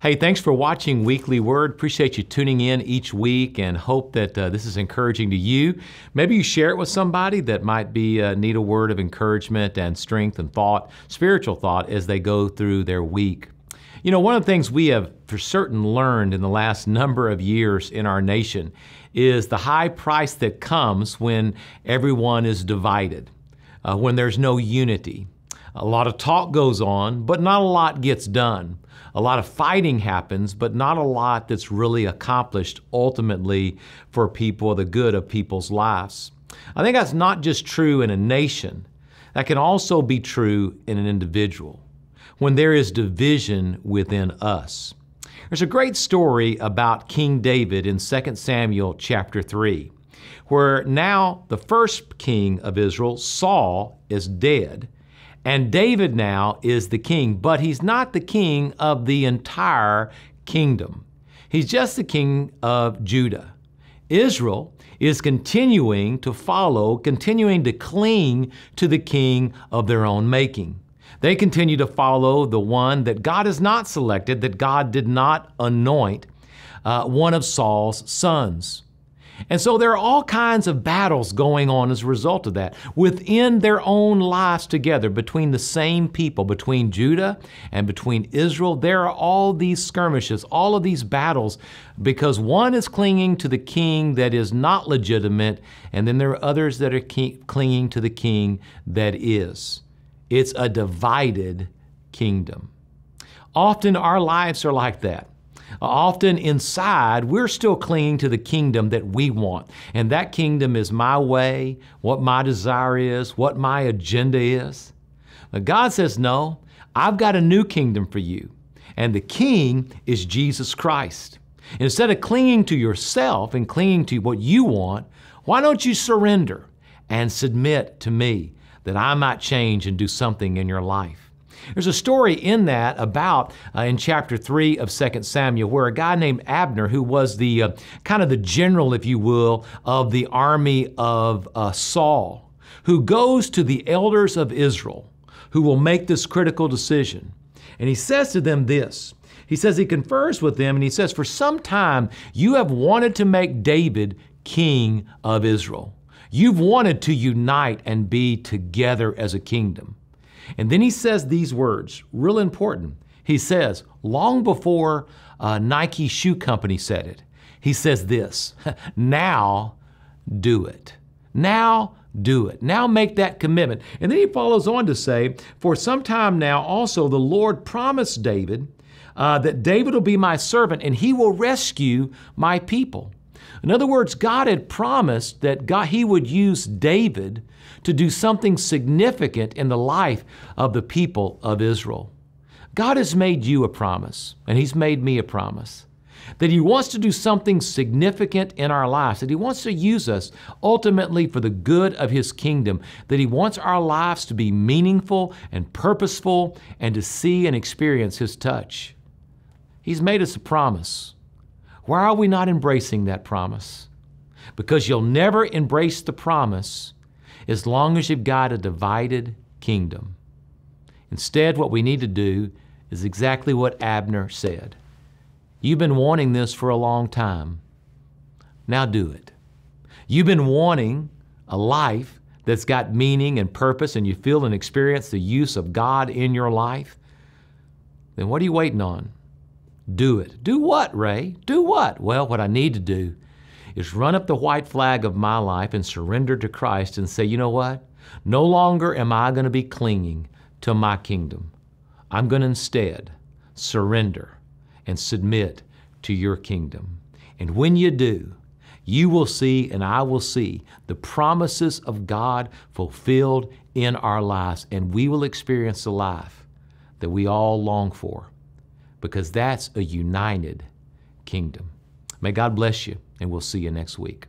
Hey, thanks for watching Weekly Word. Appreciate you tuning in each week and hope that uh, this is encouraging to you. Maybe you share it with somebody that might be uh, need a word of encouragement and strength and thought, spiritual thought, as they go through their week. You know, one of the things we have for certain learned in the last number of years in our nation is the high price that comes when everyone is divided, uh, when there's no unity. A lot of talk goes on, but not a lot gets done. A lot of fighting happens, but not a lot that's really accomplished ultimately for people, the good of people's lives. I think that's not just true in a nation, that can also be true in an individual when there is division within us. There's a great story about King David in 2 Samuel chapter 3, where now the first king of Israel, Saul, is dead and David now is the king, but he's not the king of the entire kingdom. He's just the king of Judah. Israel is continuing to follow, continuing to cling to the king of their own making. They continue to follow the one that God has not selected, that God did not anoint, uh, one of Saul's sons. And so there are all kinds of battles going on as a result of that within their own lives together between the same people, between Judah and between Israel. There are all these skirmishes, all of these battles because one is clinging to the king that is not legitimate, and then there are others that are clinging to the king that is. It's a divided kingdom. Often our lives are like that. Often inside, we're still clinging to the kingdom that we want. And that kingdom is my way, what my desire is, what my agenda is. But God says, no, I've got a new kingdom for you. And the king is Jesus Christ. Instead of clinging to yourself and clinging to what you want, why don't you surrender and submit to me that I might change and do something in your life? There's a story in that about uh, in chapter 3 of 2 Samuel where a guy named Abner, who was the uh, kind of the general, if you will, of the army of uh, Saul, who goes to the elders of Israel who will make this critical decision. And he says to them this. He says he confers with them and he says, For some time you have wanted to make David king of Israel. You've wanted to unite and be together as a kingdom. And then he says these words, real important. He says, long before uh, Nike Shoe Company said it, he says this, now do it. Now do it. Now make that commitment. And then he follows on to say, For some time now also the Lord promised David uh, that David will be my servant and he will rescue my people. In other words, God had promised that God, He would use David to do something significant in the life of the people of Israel. God has made you a promise, and He's made me a promise that He wants to do something significant in our lives, that He wants to use us ultimately for the good of His kingdom, that He wants our lives to be meaningful and purposeful and to see and experience His touch. He's made us a promise. Why are we not embracing that promise? Because you'll never embrace the promise as long as you've got a divided kingdom. Instead, what we need to do is exactly what Abner said. You've been wanting this for a long time. Now do it. You've been wanting a life that's got meaning and purpose and you feel and experience the use of God in your life. Then what are you waiting on? Do it. Do what, Ray? Do what? Well, what I need to do is run up the white flag of my life and surrender to Christ and say, you know what? No longer am I going to be clinging to my kingdom. I'm going to instead surrender and submit to your kingdom. And when you do, you will see and I will see the promises of God fulfilled in our lives, and we will experience the life that we all long for because that's a united kingdom. May God bless you, and we'll see you next week.